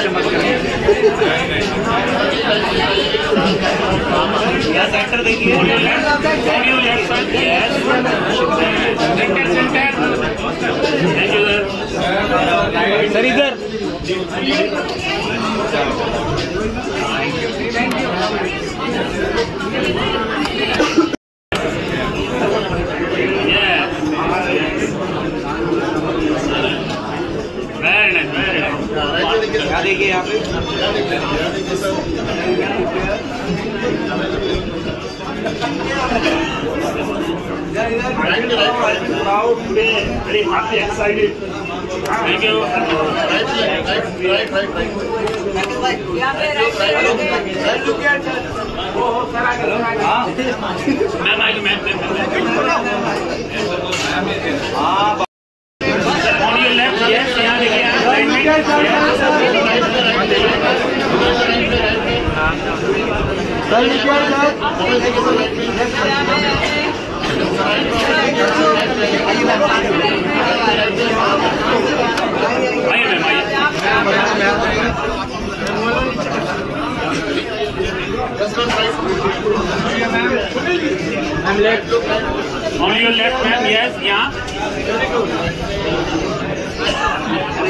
से सेंटर देखिए Audio left side. Yes. Center, center. Thank you, sir. Sir इधर देखिए यहाँ पे Proud today, very happy, excited. Thank you. Ma'am, I ma'am, ma'am, ma'am. On your left, yes, यहाँ देखिए right I'm left. On your left, ma'am. Yes, yeah.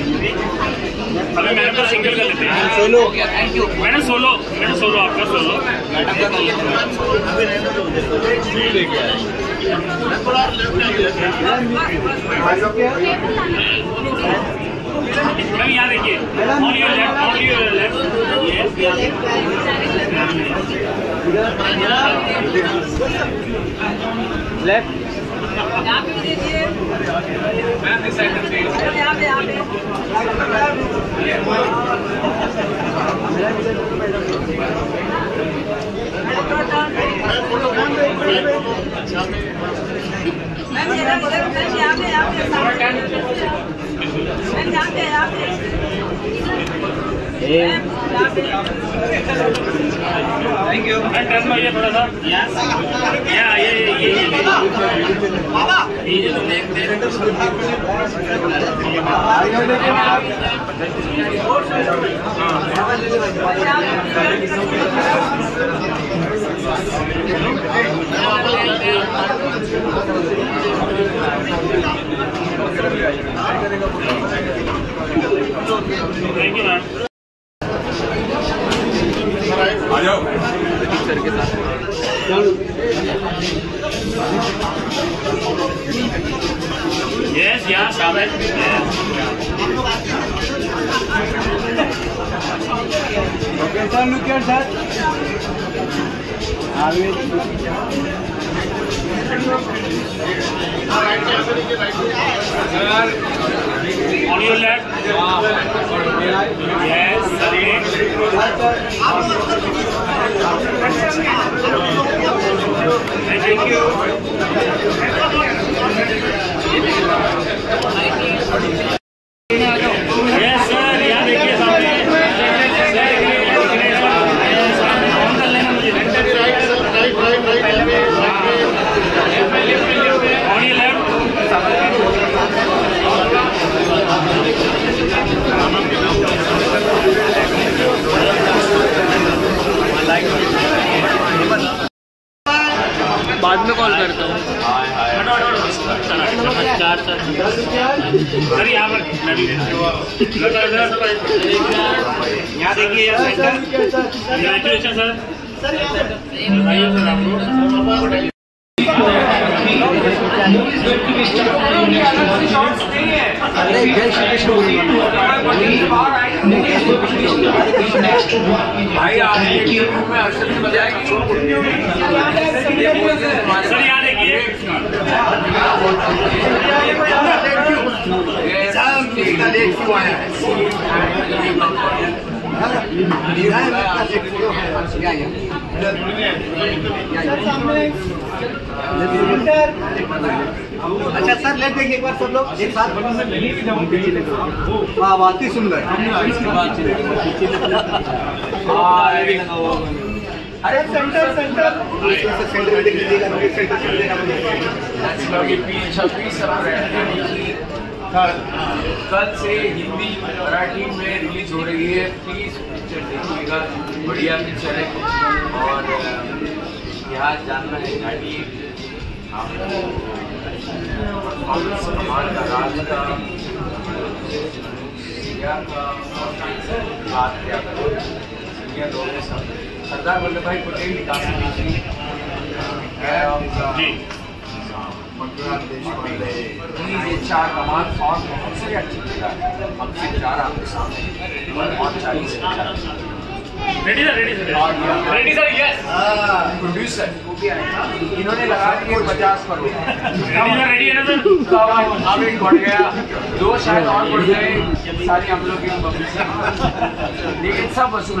अभी madam को single कर लेते हैं solo madam solo madam solo आपका solo ma'am यहाँ देखिए. On your left on your left left यहाँ पे भी दीजिए यहाँ पे यहाँ पे मैम यहाँ पे यहाँ पे यहाँ पे यहाँ पे थैंक यू मैम टर्न में आइए थोड़ा सा यस यहाँ ये ये ये ये जो देख देख thank Yes, yeah, Shaban. Yes. Okay sir look here sir On your left. Yes, sorry. Thank you. Yes, sir. यहाँ देखिए सामने सामने ऑन कर लेना मुझे ऑन your left. बाद में कॉल करता हूँ हटो, हटो, हटो। नमस्कार सर सर यहाँ पर यहाँ देखिए सेंटर कंग्रेचुलेशन सर बताइए सर आपको सर यहाँ देखिए। अच्छा सर लेट देखिए एक बार सब लोग एक साथ। वाह वाह अति सुंदर। अरे सेंटर सेंटर सेंटर में देख लीजिएगा सेंटर सेंटर अप्रैल कल से हिंदी मराठी में रिलीज़ हो रही है। प्लीज़ पिक्चर देखिएगा, बढ़िया पिक्चर है। और यहाँ जानना है गाड़ी का राज का सरदार वल्लभ भाई पटेल निकासी मंत्री ये चार कमाल और बहुत से अच्छी जगह हमसे चार आपके सामने। और चालीस ready sir ready sir ready sir yes producer वो भी आए इन्होंने लगा दिए पचास करोड़। रेडी रेडी है ना सर अब एक बढ़ गया। दो शायद और बढ़ गए। सारी हम लोग की लेकिन सब वसूल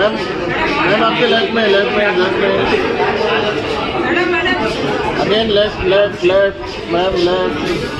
मैम मैम आपके लेफ़्ट में लेफ़्ट में लेफ़्ट में again left left left ma'am left